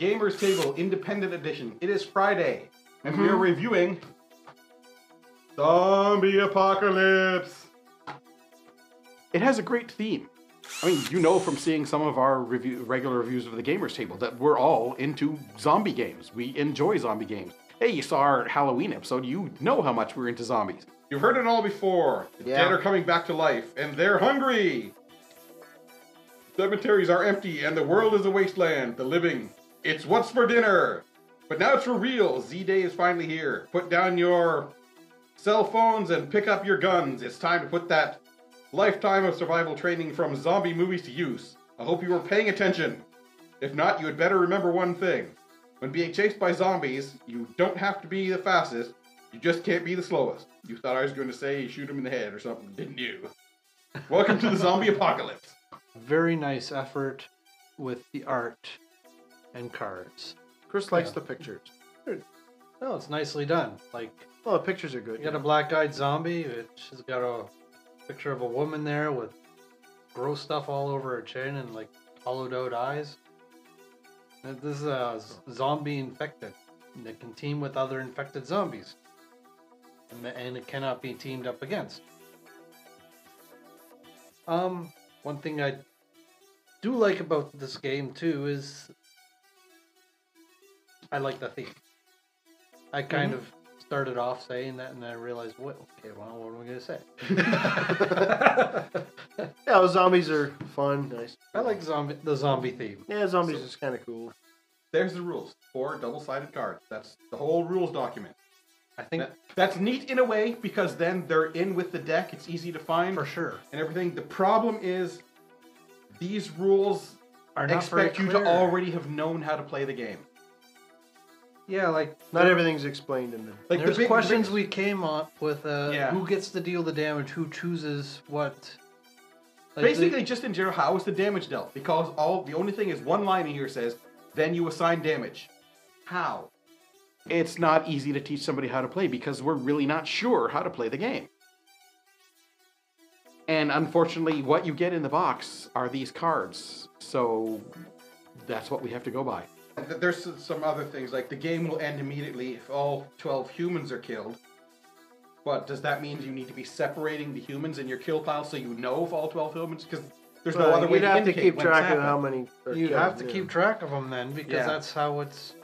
Gamers Table Independent Edition. It is Friday, and we are Mm-hmm. reviewing Zombie Apocalypse. It has a great theme. I mean, you know from seeing some of our review, regular reviews of the Gamers Table that we're all into zombie games. We enjoy zombie games. Hey, you saw our Halloween episode, you know how much we're into zombies. You've heard it all before. The Yeah. dead are coming back to life, and they're hungry. Cemeteries are empty, and the world is a wasteland. The living, it's what's for dinner. But now it's for real. Z Day is finally here. Put down your cell phones and pick up your guns. It's time to put that lifetime of survival training from zombie movies to use. I hope you were paying attention. If not, you had better remember one thing. When being chased by zombies, you don't have to be the fastest, you just can't be the slowest. You thought I was going to say shoot him in the head or something, didn't you? Welcome to the zombie apocalypse. Very nice effort with the art and cards. Chris likes Yeah. the pictures. Oh, it's nicely done. Like Oh, the pictures are good. you got a black-eyed zombie, which has got a picture of a woman there with gross stuff all over her chin and like hollowed-out eyes. And This is a zombie infected that can team with other infected zombies, and, and it cannot be teamed up against. Um, one thing I do like about this game too is I like the theme. I kind mm-hmm. of started off saying that, and then I realized, what? Okay, well, what am I gonna say? Yeah, well, zombies are fun, nice. I like zombie the zombie theme. Yeah, zombies is kind of cool. There's the rules. Four double-sided cards. That's the whole rules document. I think That- that's neat in a way because then they're in with the deck. It's easy to find for sure and everything. The problem is these rules are not very expect you to already have known how to play the game. Yeah, like Not everything's explained in the. Like the there's big- the questions big- we came up with. Uh, Yeah. Who gets to deal the damage? Who chooses what? Like, Basically, just in general, how is the damage dealt? Because all the only thing is one line in here says, "Then you assign damage." How? It's not easy to teach somebody how to play because we're really not sure how to play the game. And unfortunately, what you get in the box are these cards. So that's what we have to go by. There's some other things, like the game will end immediately if all 12 humans are killed. But does that mean you need to be separating the humans in your kill pile so you know if all 12 humans? Because there's no other way you'd to have to indicate keep track of how many. are you killed, have to yeah. keep track of them then, because Yeah. that's how it's.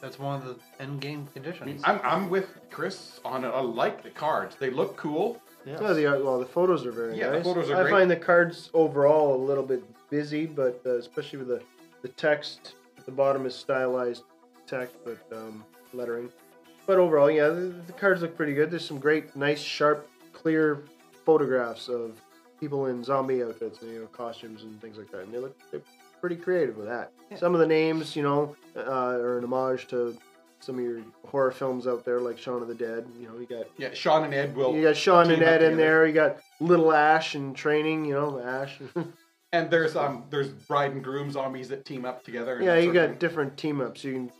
That's one of the end game conditions. I'm, I'm with Chris on it. I like the cards. They look cool. Yeah, the well, the photos are very Yeah, the nice. photos are I great. find the cards overall a little bit busy, but uh, especially with the the text at the bottom is stylized text, but um, lettering. But overall, yeah, the, the cards look pretty good. There's some great, nice, sharp, clear photographs of people in zombie outfits, and you know, costumes and things like that, and they look pretty creative with that. Yeah. Some of the names, you know, uh, are an homage to some of your horror films out there, like Shaun of the Dead. You know, you got Yeah, Shaun and Ed will. you got Shaun and Ed in together. there. You got little Ash and training. You know, Ash. And there's um there's bride and groom zombies that team up together. yeah, you got different team ups. You can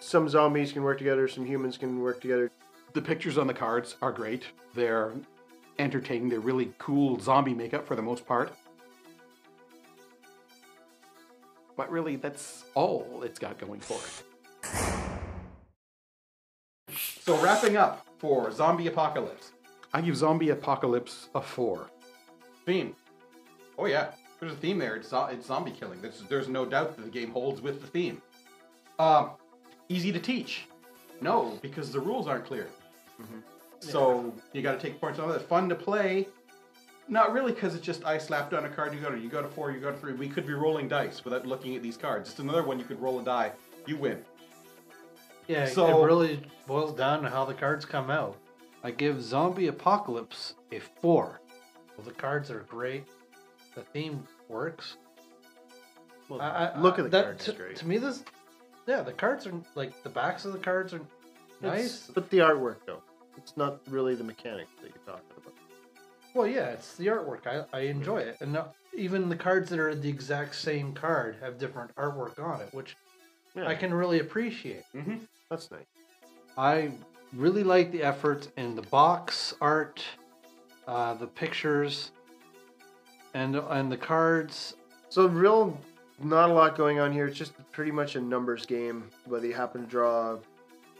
some zombies can work together. Some humans can work together. The pictures on the cards are great. They're entertaining. They're really cool zombie makeup for the most part. But really, that's all it's got going for it. So wrapping up for Zombie Apocalypse, I give Zombie Apocalypse a four. Theme. Oh yeah, there's a theme there. It's, it's zombie killing. There's, there's no doubt that the game holds with the theme. Um, easy to teach. No, because the rules aren't clear. So you got to take points on that. Fun to play. Not really, because it's just I slapped on a card. You go to you go to four. You go to three. We could be rolling dice without looking at these cards. It's another one you could roll a die. You win. Yeah, So- it really boils down to how the cards come out. I give Zombie Apocalypse a four. Well, the cards are great. The theme works. Well, I, I, look at the that, cards. To, great. to me, this, yeah, the cards are like the backs of the cards are nice. It's- but the artwork though, it's not really the mechanics that you're talking about. Well, yeah, it's the artwork. I, I enjoy it, and not, even the cards that are the exact same card have different artwork on it, which Yeah, I can really appreciate. Mm-hmm. that's nice. I really like the effort in the box art, uh, the pictures, and and the cards. So real not a lot going on here. It's just pretty much a numbers game. Whether you happen to draw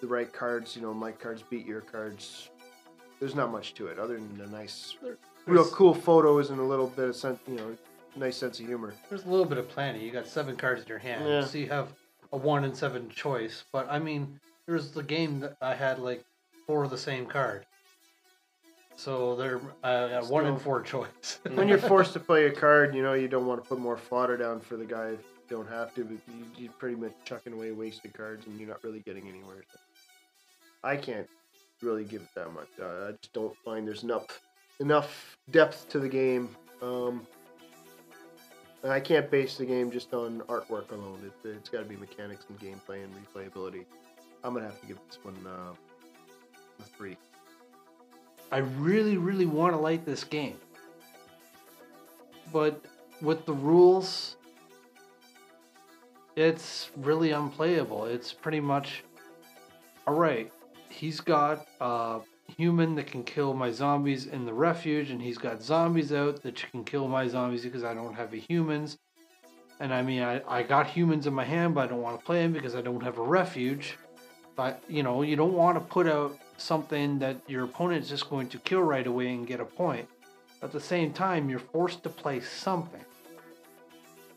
the right cards, you know, my cards beat your cards. There's not much to it other than a nice, real cool photos and a little bit of sense, you know, nice sense of humor. There's a little bit of planning. You got seven cards in your hand, Yeah. so you have a one in seven choice. But I mean, there's the game that I had like four of the same card. So they're uh, one in four choice. when you're forced to play a card, you know, you don't want to put more fodder down for the guy if you don't have to, but you, you're pretty much chucking away wasted cards and you're not really getting anywhere. So I can't really give it that much. Uh, I just don't find there's enough enough depth to the game. Um, and I can't base the game just on artwork alone. It, it's got to be mechanics and gameplay and replayability. I'm gonna have to give this one uh, a three. I really, really want to like this game. But with the rules, it's really unplayable. It's pretty much all right. He's got a human that can kill my zombies in the refuge, and he's got zombies out that can kill my zombies because I don't have the humans. And I mean, I, I got humans in my hand, but I don't want to play them because I don't have a refuge. But you know, you don't want to put out something that your opponent is just going to kill right away and get a point. At the same time, you're forced to play something.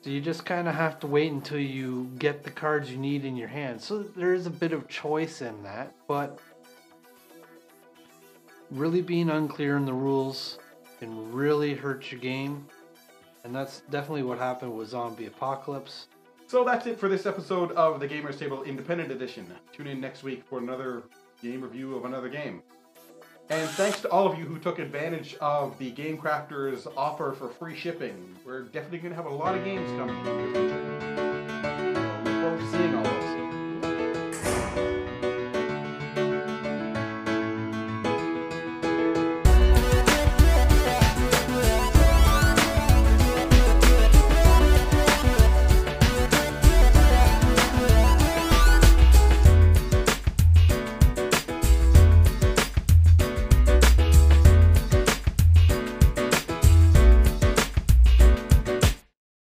So you just kind of have to wait until you get the cards you need in your hand. So there is a bit of choice in that, but really being unclear in the rules can really hurt your game. And that's definitely what happened with Zombie Apocalypse. So that's it for this episode of the Gamers Table Independent Edition. Tune in next week for another game review of another game. And thanks to all of you who took advantage of the Game Crafters offer for free shipping. We're definitely going to have a lot of games coming.